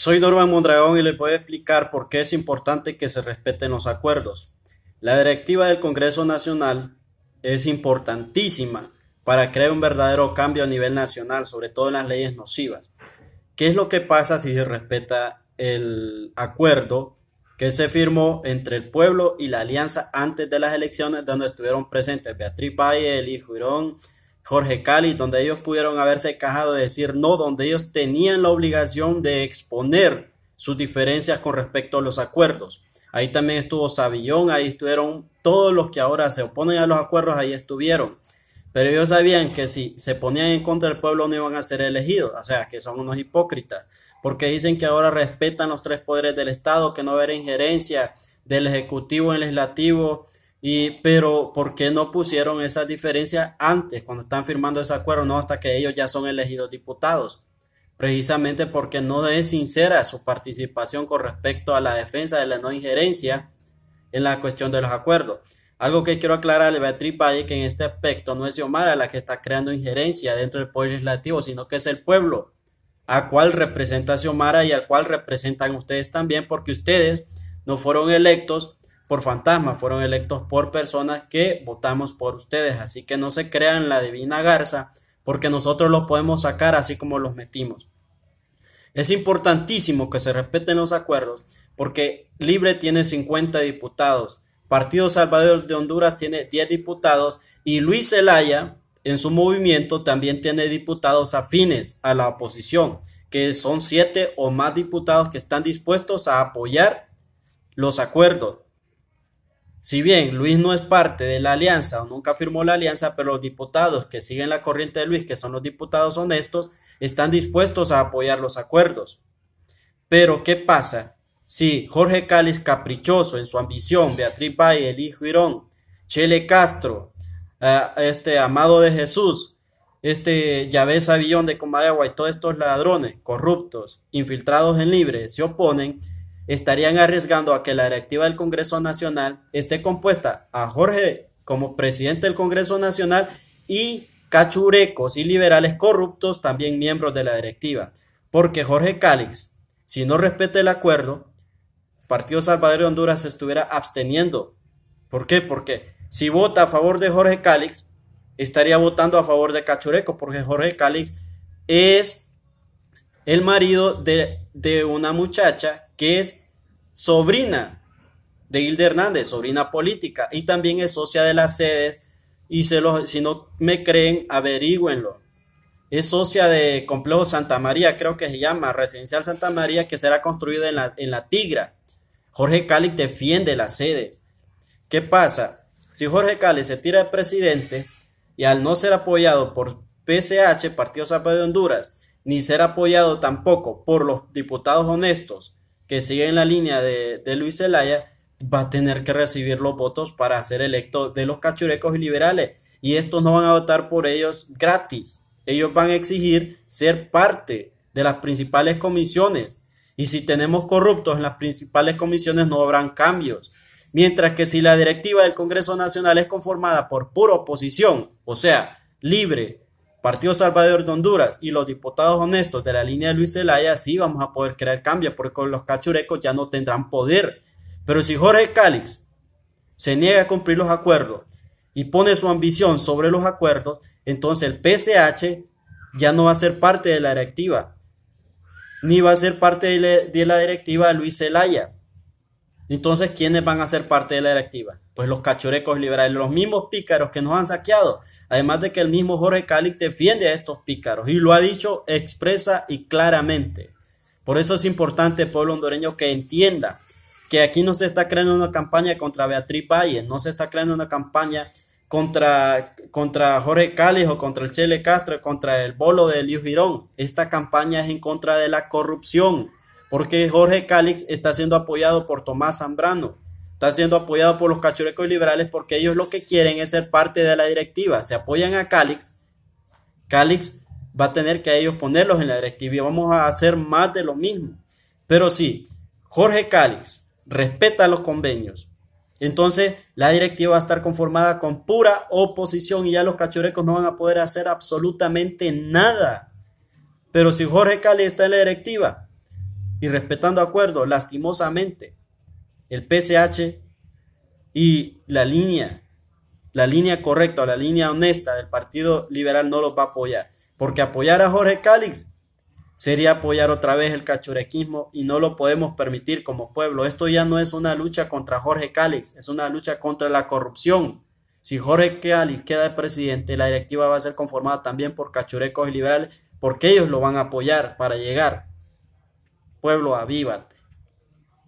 Soy Norman Mondragón y les voy a explicar por qué es importante que se respeten los acuerdos. La directiva del Congreso Nacional es importantísima para crear un verdadero cambio a nivel nacional, sobre todo en las leyes nocivas. ¿Qué es lo que pasa si se respeta el acuerdo que se firmó entre el pueblo y la alianza antes de las elecciones, donde estuvieron presentes Beatriz Valle, Eli Jurón, Jorge Cali, donde ellos pudieron haberse cajado de decir no, donde ellos tenían la obligación de exponer sus diferencias con respecto a los acuerdos. Ahí también estuvo Savillón, ahí estuvieron todos los que ahora se oponen a los acuerdos, ahí estuvieron. Pero ellos sabían que si se ponían en contra del pueblo no iban a ser elegidos, o sea, que son unos hipócritas, porque dicen que ahora respetan los tres poderes del Estado, que no haber injerencia del Ejecutivo en el Legislativo y, pero, ¿por qué no pusieron esa diferencia antes, cuando están firmando ese acuerdo, no hasta que ellos ya son elegidos diputados? Precisamente porque no es sincera su participación con respecto a la defensa de la no injerencia en la cuestión de los acuerdos. Algo que quiero aclararle Beatriz Valle que en este aspecto no es Xiomara la que está creando injerencia dentro del poder legislativo, sino que es el pueblo, a cual representa Xiomara y al cual representan ustedes también, porque ustedes no fueron electos por fantasmas, fueron electos por personas que votamos por ustedes. Así que no se crean la divina garza, porque nosotros los podemos sacar así como los metimos. Es importantísimo que se respeten los acuerdos, porque Libre tiene 50 diputados, Partido Salvador de Honduras tiene 10 diputados y Luis Zelaya en su movimiento también tiene diputados afines a la oposición, que son 7 o más diputados que están dispuestos a apoyar los acuerdos. Si bien Luis no es parte de la alianza o nunca firmó la alianza, pero los diputados que siguen la corriente de Luis, que son los diputados honestos, están dispuestos a apoyar los acuerdos. Pero, ¿qué pasa? Si Jorge Cáliz caprichoso en su ambición, Beatriz Valle, el hijo Irón, Chele Castro, eh, este Amado de Jesús, este Yahvé Savillón de Comadagua y todos estos ladrones corruptos, infiltrados en libre, se oponen, estarían arriesgando a que la directiva del Congreso Nacional esté compuesta a Jorge como presidente del Congreso Nacional y cachurecos y liberales corruptos también miembros de la directiva. Porque Jorge Cálix, si no respeta el acuerdo, Partido Salvador de Honduras se estuviera absteniendo. ¿Por qué? Porque si vota a favor de Jorge Cálix, estaría votando a favor de Cachureco, porque Jorge Cálix es el marido de, de una muchacha que es sobrina de Hilde Hernández, sobrina política, y también es socia de las sedes, y si no me creen, averigüenlo. Es socia de Complejo Santa María, creo que se llama Residencial Santa María, que será construida en la, en la Tigra. Jorge Cali defiende las sedes. ¿Qué pasa? Si Jorge Cali se tira de presidente y al no ser apoyado por PSH, Partido Zapatero de Honduras, ni ser apoyado tampoco por los diputados honestos que siguen la línea de, Luis Zelaya, va a tener que recibir los votos para ser electo de los cachurecos y liberales. Y estos no van a votar por ellos gratis. Ellos van a exigir ser parte de las principales comisiones. Y si tenemos corruptos en las principales comisiones no habrán cambios. Mientras que si la directiva del Congreso Nacional es conformada por pura oposición, o sea, libre, Partido Salvador de Honduras y los diputados honestos de la línea de Luis Zelaya, sí vamos a poder crear cambios, porque los cachurecos ya no tendrán poder. Pero si Jorge Cálix se niega a cumplir los acuerdos y pone su ambición sobre los acuerdos, entonces el PSH ya no va a ser parte de la directiva, ni va a ser parte de la directiva de Luis Zelaya. Entonces, ¿quiénes van a ser parte de la directiva? Pues los cachurecos liberales, los mismos pícaros que nos han saqueado. Además de que el mismo Jorge Calix defiende a estos pícaros y lo ha dicho expresa y claramente. Por eso es importante, pueblo hondureño, que entienda que aquí no se está creando una campaña contra Beatriz Valle, no se está creando una campaña contra, contra Jorge Cáliz o contra el Chele Castro, contra el bolo de Liu Girón. Esta campaña es en contra de la corrupción, porque Jorge Cálix está siendo apoyado por Tomás Zambrano, está siendo apoyado por los cachurecos liberales porque ellos lo que quieren es ser parte de la directiva. Se apoyan a Cálix, Cálix va a tener que ellos ponerlos en la directiva y vamos a hacer más de lo mismo. Pero sí, Jorge Cálix respeta los convenios. Entonces la directiva va a estar conformada con pura oposición y ya los cachurecos no van a poder hacer absolutamente nada. Pero si Jorge Cálix está en la directiva, y respetando acuerdos, lastimosamente, el PCH y la línea, la línea correcta, la línea honesta del Partido Liberal no los va a apoyar. Porque apoyar a Jorge Cálix sería apoyar otra vez el cachurequismo y no lo podemos permitir como pueblo. Esto ya no es una lucha contra Jorge Cálix, es una lucha contra la corrupción. Si Jorge Cálix queda de presidente, la directiva va a ser conformada también por cachurecos y liberales, porque ellos lo van a apoyar para llegar. Pueblo, avívat.